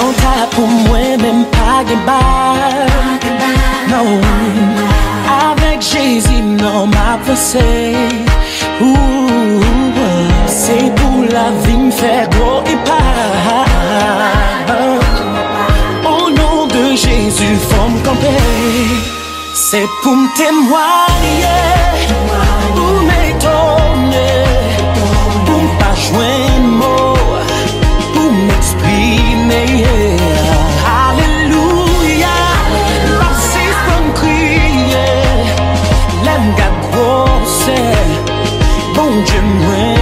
long time pour moi, même pas guébard. Non, avec Jésus, non, ma pensée. C'est pour la vie, me faire gros et pas. Au nom de Jésus, faut me camper. C'est pour me témoigner, pour m'étonner, pour me pas jouer mot, pour m'exprimer. Jim ring.